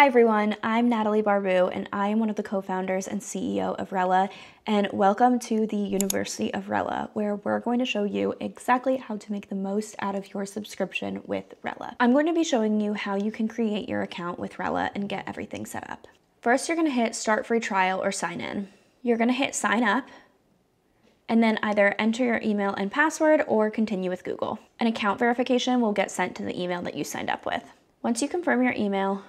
Hi everyone, I'm Natalie Barbu and I am one of the co-founders and CEO of Rella and welcome to the University of Rella where we're going to show you exactly how to make the most out of your subscription with Rella. I'm going to be showing you how you can create your account with Rella and get everything set up. First, you're gonna hit start free trial or sign in. You're gonna hit sign up and then either enter your email and password or continue with Google. An account verification will get sent to the email that you signed up with. Once you confirm your email,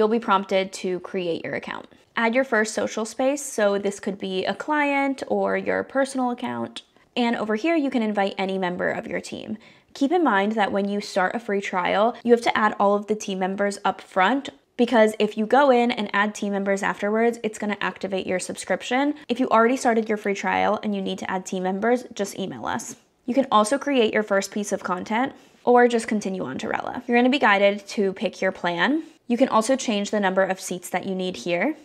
you'll be prompted to create your account. Add your first social space, so this could be a client or your personal account. And over here, you can invite any member of your team. Keep in mind that when you start a free trial, you have to add all of the team members up front because if you go in and add team members afterwards, it's gonna activate your subscription. If you already started your free trial and you need to add team members, just email us. You can also create your first piece of content or just continue on to Rella. You're gonna be guided to pick your plan. You can also change the number of seats that you need here,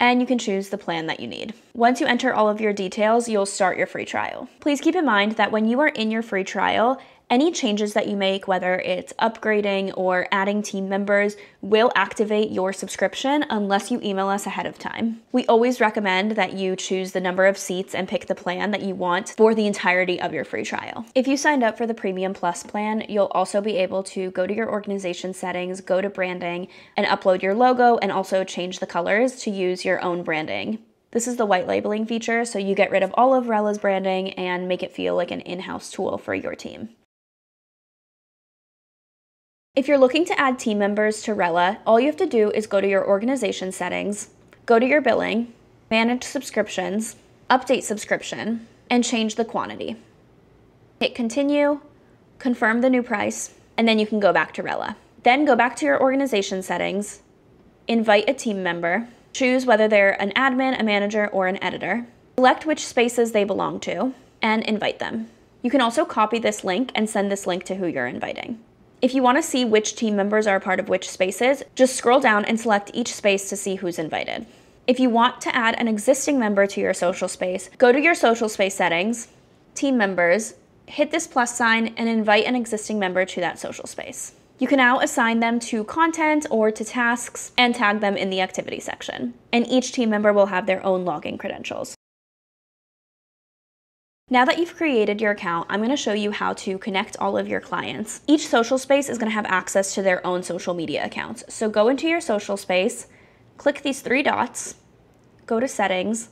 and you can choose the plan that you need. Once you enter all of your details, you'll start your free trial. Please keep in mind that when you are in your free trial, any changes that you make, whether it's upgrading or adding team members, will activate your subscription unless you email us ahead of time. We always recommend that you choose the number of seats and pick the plan that you want for the entirety of your free trial. If you signed up for the Premium Plus plan, you'll also be able to go to your organization settings, go to branding, and upload your logo and also change the colors to use your own branding. This is the white labeling feature, so you get rid of all of Rella's branding and make it feel like an in-house tool for your team. If you're looking to add team members to Rella, all you have to do is go to your organization settings, go to your billing, manage subscriptions, update subscription, and change the quantity. Hit continue, confirm the new price, and then you can go back to Rella. Then go back to your organization settings, invite a team member, choose whether they're an admin, a manager, or an editor, select which spaces they belong to, and invite them. You can also copy this link and send this link to who you're inviting. If you want to see which team members are a part of which spaces, just scroll down and select each space to see who's invited. If you want to add an existing member to your social space, go to your social space settings, team members, hit this plus sign, and invite an existing member to that social space. You can now assign them to content or to tasks and tag them in the activity section. And each team member will have their own login credentials. Now that you've created your account, I'm gonna show you how to connect all of your clients. Each social space is gonna have access to their own social media accounts. So go into your social space, click these three dots, go to settings,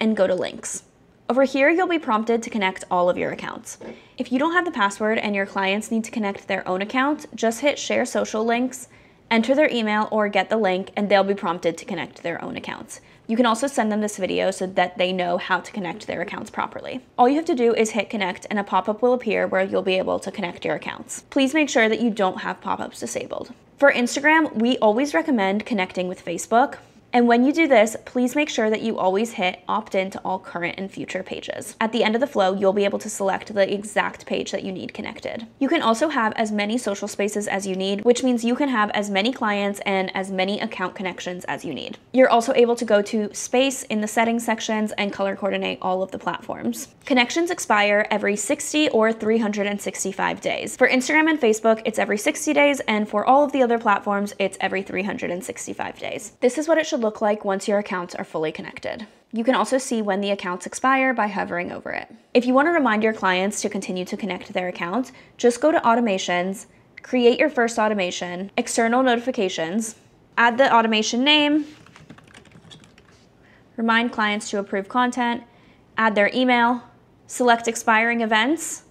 and go to links. Over here, you'll be prompted to connect all of your accounts. If you don't have the password and your clients need to connect their own account, just hit share social links, enter their email or get the link, and they'll be prompted to connect their own accounts. You can also send them this video so that they know how to connect their accounts properly. All you have to do is hit connect and a pop-up will appear where you'll be able to connect your accounts. Please make sure that you don't have pop-ups disabled. For Instagram, we always recommend connecting with Facebook. And when you do this, please make sure that you always hit opt in to all current and future pages. At the end of the flow, you'll be able to select the exact page that you need connected. You can also have as many social spaces as you need, which means you can have as many clients and as many account connections as you need. You're also able to go to space in the settings sections and color coordinate all of the platforms. Connections expire every 60 or 365 days. For Instagram and Facebook, it's every 60 days, and for all of the other platforms, it's every 365 days. This is what it should look like once your accounts are fully connected. You can also see when the accounts expire by hovering over it. If you want to remind your clients to continue to connect their accounts, just go to automations, create your first automation, external notifications, add the automation name, remind clients to approve content, add their email, select expiring events.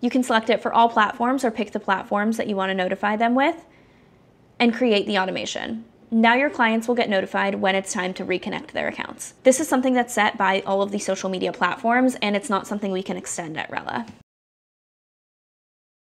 You can select it for all platforms or pick the platforms that you want to notify them with and create the automation. Now your clients will get notified when it's time to reconnect their accounts. This is something that's set by all of the social media platforms and it's not something we can extend at Rella.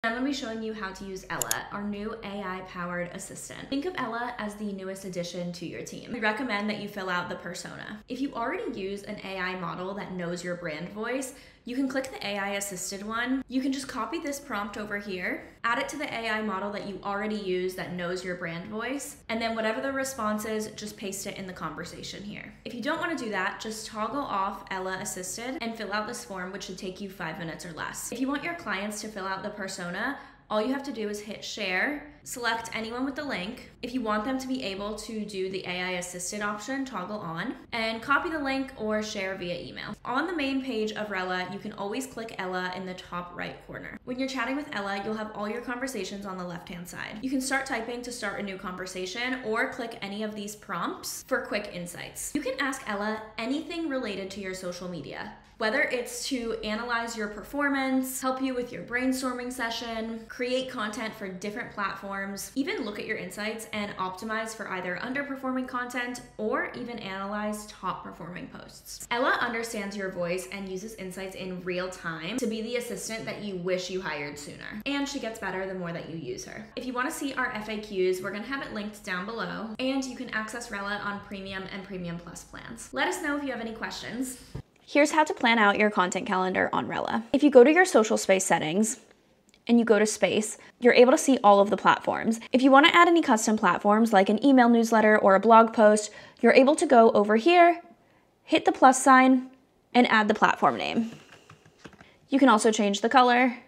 I'm going to be showing you how to use Ella, our new AI-powered assistant. Think of Ella as the newest addition to your team. We recommend that you fill out the persona. If you already use an AI model that knows your brand voice, you can click the AI assisted one. You can just copy this prompt over here, add it to the AI model that you already use that knows your brand voice, and then whatever the response is, just paste it in the conversation here. If you don't want to do that, just toggle off Ella assisted and fill out this form, which should take you five minutes or less. If you want your clients to fill out the persona, all you have to do is hit share, select anyone with the link. If you want them to be able to do the AI assisted option, toggle on, and copy the link or share via email. On the main page of Rella, you can always click Ella in the top right corner. When you're chatting with Ella, you'll have all your conversations on the left hand side. You can start typing to start a new conversation or click any of these prompts for quick insights. You can ask Ella anything related to your social media. Whether it's to analyze your performance, help you with your brainstorming session, create content for different platforms, even look at your insights and optimize for either underperforming content or even analyze top performing posts. Ella understands your voice and uses insights in real time to be the assistant that you wish you hired sooner. And she gets better the more that you use her. If you want to see our FAQs, we're going to have it linked down below, and you can access Rella on Premium and Premium Plus plans. Let us know if you have any questions. Here's how to plan out your content calendar on Rella. If you go to your social space settings, and you go to space, you're able to see all of the platforms. If you wanna add any custom platforms like an email newsletter or a blog post, you're able to go over here, hit the plus sign, and add the platform name. You can also change the color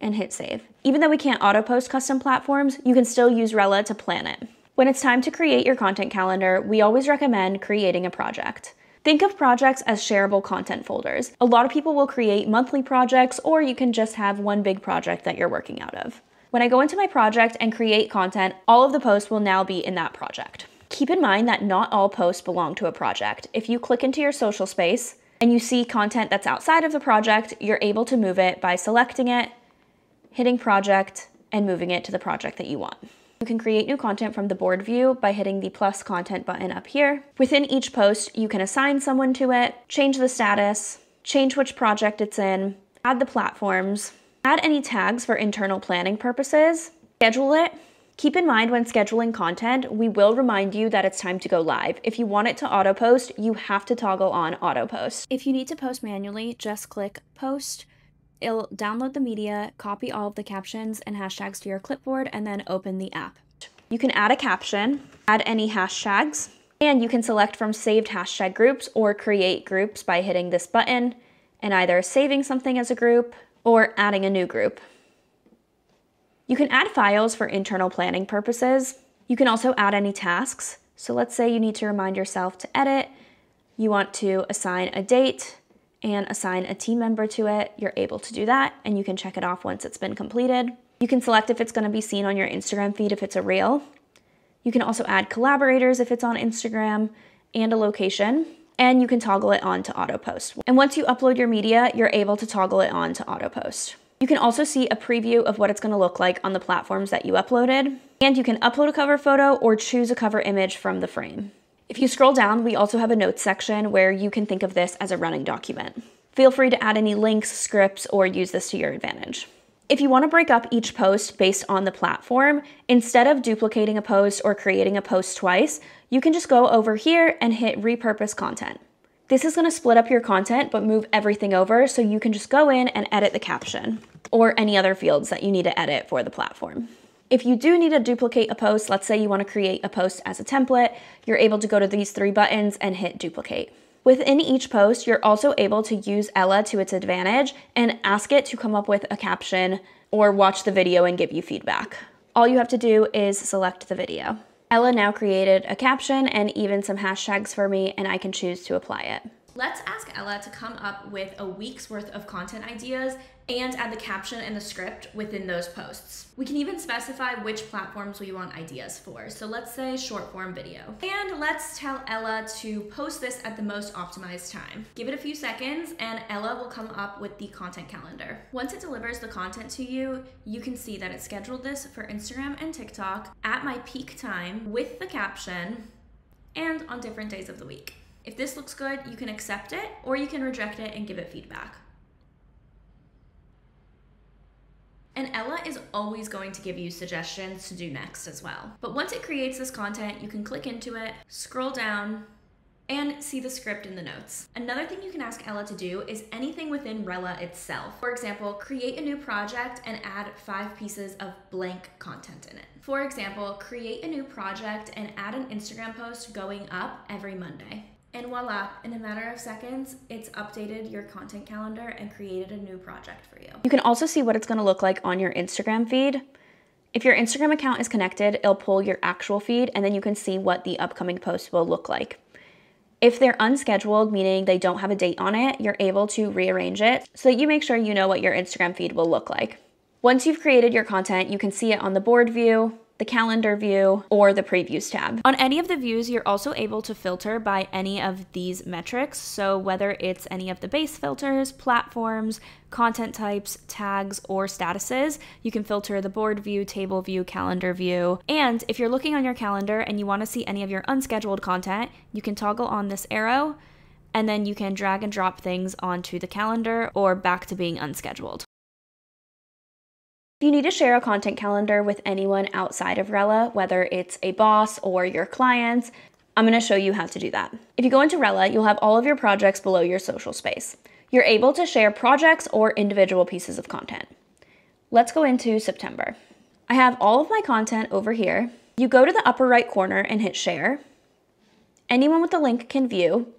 and hit save. Even though we can't auto post custom platforms, you can still use Rella to plan it. When it's time to create your content calendar, we always recommend creating a project. Think of projects as shareable content folders. A lot of people will create monthly projects, or you can just have one big project that you're working out of. When I go into my project and create content, all of the posts will now be in that project. Keep in mind that not all posts belong to a project. If you click into your social space and you see content that's outside of the project, you're able to move it by selecting it, hitting project, and moving it to the project that you want. You can create new content from the board view by hitting the plus content button up here. Within each post, you can assign someone to it, change the status, change which project it's in, add the platforms, add any tags for internal planning purposes, schedule it, Keep in mind when scheduling content, we will remind you that it's time to go live. If you want it to auto post, you have to toggle on auto post. If you need to post manually, just click post It'll download the media, copy all of the captions and hashtags to your clipboard, and then open the app. You can add a caption, add any hashtags, and you can select from saved hashtag groups or create groups by hitting this button and either saving something as a group or adding a new group. You can add files for internal planning purposes. You can also add any tasks. So let's say you need to remind yourself to edit, you want to assign a date, and assign a team member to it, you're able to do that and you can check it off once it's been completed. You can select if it's gonna be seen on your Instagram feed if it's a reel. You can also add collaborators if it's on Instagram and a location, and you can toggle it on to auto post. And once you upload your media, you're able to toggle it on to auto post. You can also see a preview of what it's gonna look like on the platforms that you uploaded, and you can upload a cover photo or choose a cover image from the frame. If you scroll down, we also have a notes section where you can think of this as a running document. Feel free to add any links, scripts, or use this to your advantage. If you want to break up each post based on the platform, instead of duplicating a post or creating a post twice, you can just go over here and hit repurpose content. This is going to split up your content but move everything over so you can just go in and edit the caption or any other fields that you need to edit for the platform. If you do need to duplicate a post, let's say you want to create a post as a template, you're able to go to these three buttons and hit duplicate. Within each post, you're also able to use Ella to its advantage and ask it to come up with a caption or watch the video and give you feedback. All you have to do is select the video. Ella now created a caption and even some hashtags for me and I can choose to apply it. Let's ask Ella to come up with a week's worth of content ideas and add the caption and the script within those posts. We can even specify which platforms we want ideas for. So let's say short form video. And let's tell Ella to post this at the most optimized time. Give it a few seconds and Ella will come up with the content calendar. Once it delivers the content to you, you can see that it scheduled this for Instagram and TikTok at my peak time with the caption and on different days of the week. If this looks good, you can accept it or you can reject it and give it feedback. And Ella is always going to give you suggestions to do next as well. But once it creates this content, you can click into it, scroll down, and see the script in the notes. Another thing you can ask Ella to do is anything within Rella itself. For example, create a new project and add five pieces of blank content in it. For example, create a new project and add an Instagram post going up every Monday. And voila, in a matter of seconds, it's updated your content calendar and created a new project for you. You can also see what it's gonna look like on your Instagram feed. If your Instagram account is connected, it'll pull your actual feed and then you can see what the upcoming post will look like. If they're unscheduled, meaning they don't have a date on it, you're able to rearrange it so that you make sure you know what your Instagram feed will look like. Once you've created your content, you can see it on the board view, the calendar view, or the previews tab. On any of the views, you're also able to filter by any of these metrics. So whether it's any of the base filters, platforms, content types, tags, or statuses, you can filter the board view, table view, calendar view. And if you're looking on your calendar and you want to see any of your unscheduled content, you can toggle on this arrow and then you can drag and drop things onto the calendar or back to being unscheduled. You need to share a content calendar with anyone outside of Rella, whether it's a boss or your clients, I'm gonna show you how to do that. If you go into Rella, you'll have all of your projects below your social space. You're able to share projects or individual pieces of content. Let's go into September. I have all of my content over here. You go to the upper right corner and hit share. Anyone with the link can view.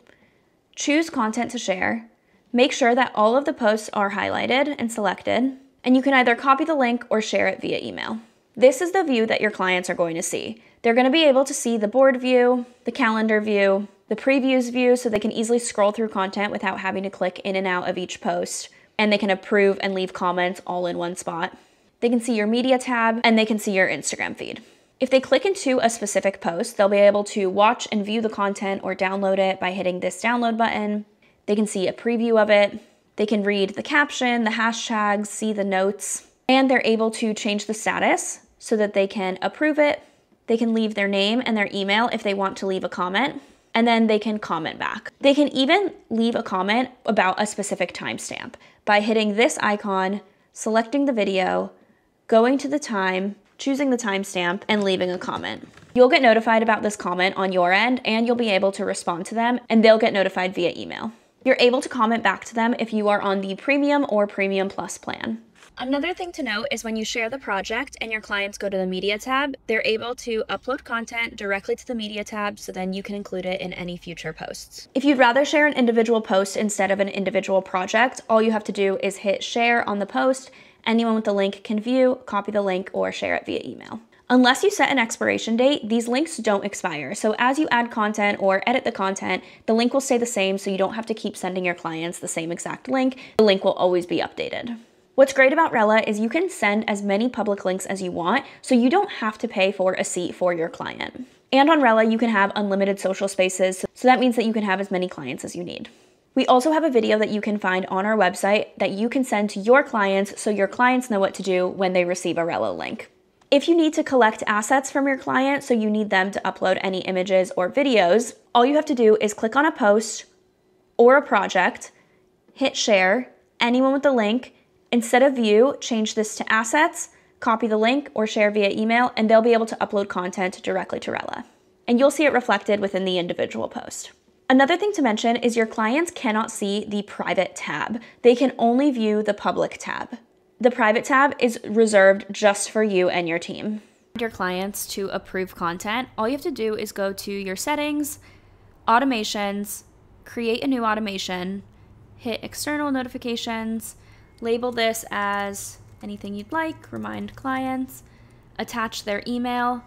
Choose content to share. Make sure that all of the posts are highlighted and selected and you can either copy the link or share it via email. This is the view that your clients are going to see. They're going to be able to see the board view, the calendar view, the previews view so they can easily scroll through content without having to click in and out of each post, and they can approve and leave comments all in one spot. They can see your media tab and they can see your Instagram feed. If they click into a specific post, they'll be able to watch and view the content or download it by hitting this download button. They can see a preview of it, they can read the caption, the hashtags, see the notes, and they're able to change the status so that they can approve it. They can leave their name and their email if they want to leave a comment, and then they can comment back. They can even leave a comment about a specific timestamp by hitting this icon, selecting the video, going to the time, choosing the timestamp, and leaving a comment. You'll get notified about this comment on your end, and you'll be able to respond to them, and they'll get notified via email. You're able to comment back to them if you are on the Premium or Premium Plus plan. Another thing to note is when you share the project and your clients go to the media tab, they're able to upload content directly to the media tab so then you can include it in any future posts. If you'd rather share an individual post instead of an individual project, all you have to do is hit share on the post. Anyone with the link can view, copy the link, or share it via email. Unless you set an expiration date, these links don't expire. So as you add content or edit the content, the link will stay the same so you don't have to keep sending your clients the same exact link. The link will always be updated. What's great about Rella is you can send as many public links as you want, so you don't have to pay for a seat for your client. And on Rella, you can have unlimited social spaces, so that means that you can have as many clients as you need. We also have a video that you can find on our website that you can send to your clients so your clients know what to do when they receive a Rella link. If you need to collect assets from your client, so you need them to upload any images or videos, all you have to do is click on a post or a project, hit share, anyone with the link, instead of view, change this to assets, copy the link or share via email, and they'll be able to upload content directly to Rella. And you'll see it reflected within the individual post. Another thing to mention is your clients cannot see the private tab. They can only view the public tab. The private tab is reserved just for you and your team. Your clients to approve content, all you have to do is go to your settings, automations, create a new automation, hit external notifications, label this as anything you'd like, remind clients, attach their email,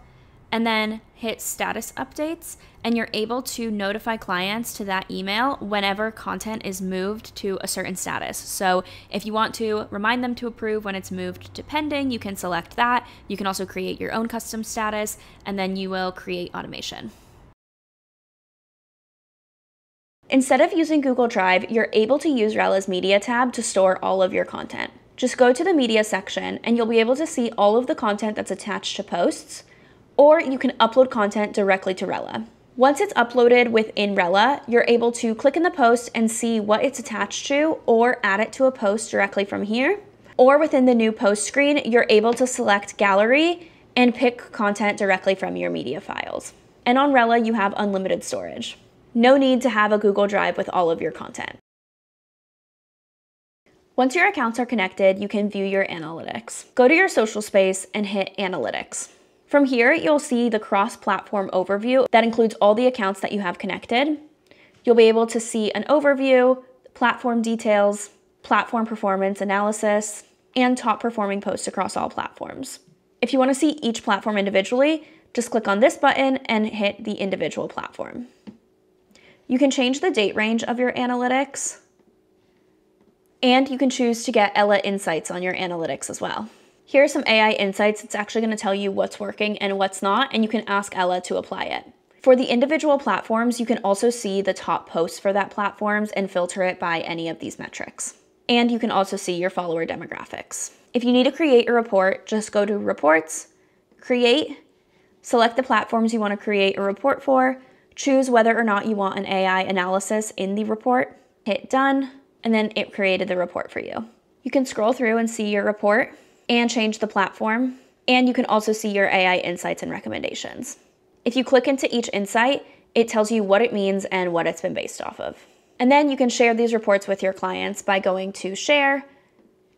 and then hit status updates and you're able to notify clients to that email whenever content is moved to a certain status. So if you want to remind them to approve when it's moved to pending, you can select that. You can also create your own custom status and then you will create automation. Instead of using Google Drive, you're able to use Rella's Media tab to store all of your content. Just go to the Media section and you'll be able to see all of the content that's attached to posts or you can upload content directly to Rella. Once it's uploaded within Rella, you're able to click in the post and see what it's attached to or add it to a post directly from here. Or within the new post screen, you're able to select gallery and pick content directly from your media files. And on Rella, you have unlimited storage. No need to have a Google Drive with all of your content. Once your accounts are connected, you can view your analytics. Go to your social space and hit analytics. From here, you'll see the cross-platform overview that includes all the accounts that you have connected. You'll be able to see an overview, platform details, platform performance analysis, and top performing posts across all platforms. If you want to see each platform individually, just click on this button and hit the individual platform. You can change the date range of your analytics, and you can choose to get Ella Insights on your analytics as well. Here are some AI insights. It's actually going to tell you what's working and what's not, and you can ask Ella to apply it. For the individual platforms, you can also see the top posts for that platforms and filter it by any of these metrics. And you can also see your follower demographics. If you need to create a report, just go to Reports, Create, select the platforms you want to create a report for, choose whether or not you want an AI analysis in the report, hit Done, and then it created the report for you. You can scroll through and see your report and change the platform, and you can also see your AI insights and recommendations. If you click into each insight, it tells you what it means and what it's been based off of. And then you can share these reports with your clients by going to Share,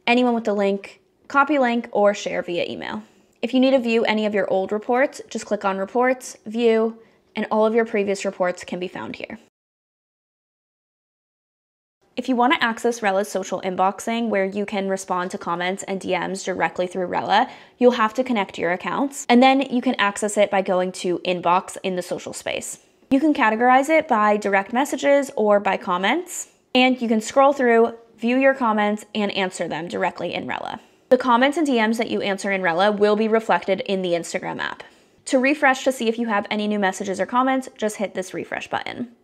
anyone with the link, Copy link, or Share via email. If you need to view any of your old reports, just click on Reports, View, and all of your previous reports can be found here. If you want to access Rella's social inboxing, where you can respond to comments and DMs directly through Rella, you'll have to connect your accounts, and then you can access it by going to Inbox in the social space. You can categorize it by direct messages or by comments, and you can scroll through, view your comments, and answer them directly in Rella. The comments and DMs that you answer in Rella will be reflected in the Instagram app. To refresh to see if you have any new messages or comments, just hit this refresh button.